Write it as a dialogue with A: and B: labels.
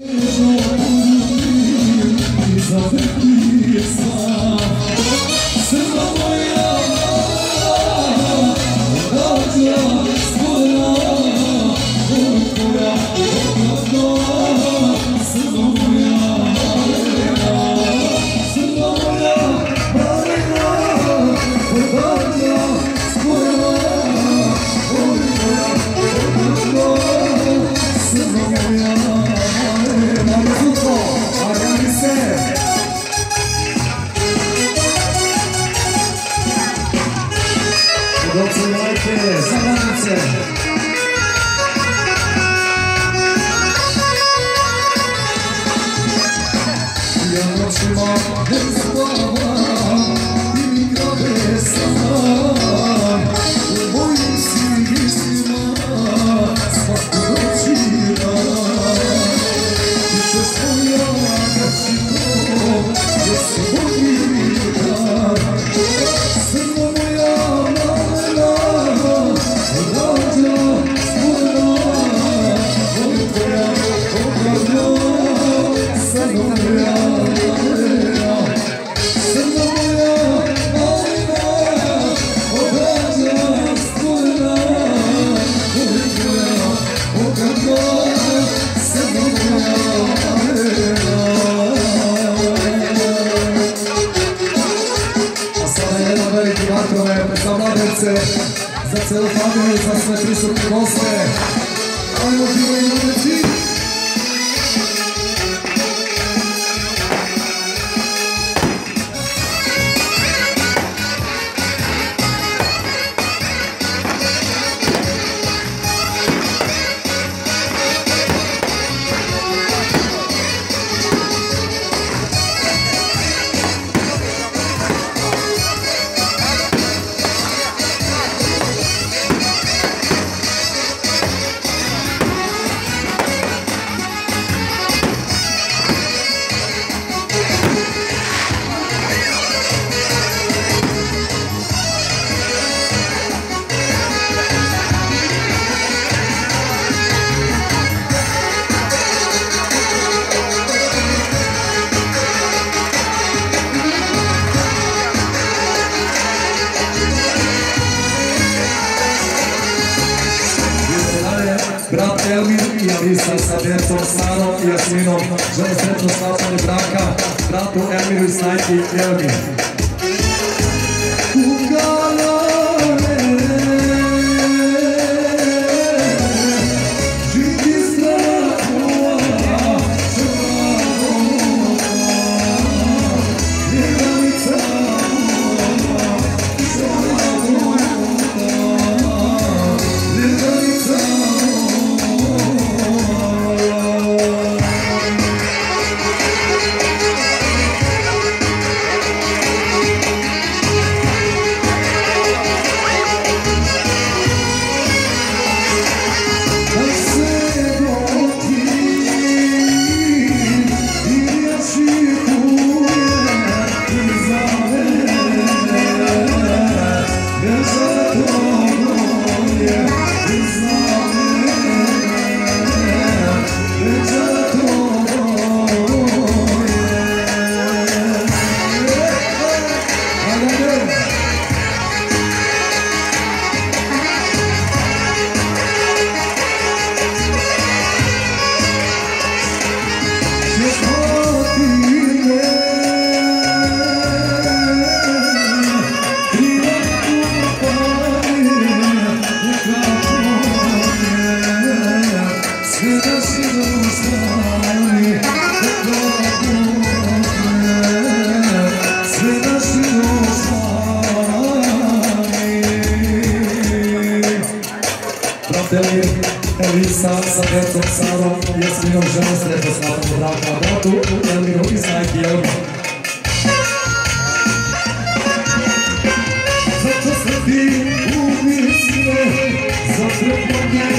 A: There's no one who needs a Zawodnicy. Ja otrzymam sława i jedan veliki vatrove za mladence, za celu familiju, za sve prisutne goste. Ajmo, živo i! Ermin i Alisa sa djecom Sarom i Jasminom. Želim sretno slapanje braka, bratu Erminu i Sajki Ermin. Jestem starą, jest mi już żestrę Postawię brata, bo tu upełnił i znajdziemy Zaczas lepiej umysły Zawsze pamiętam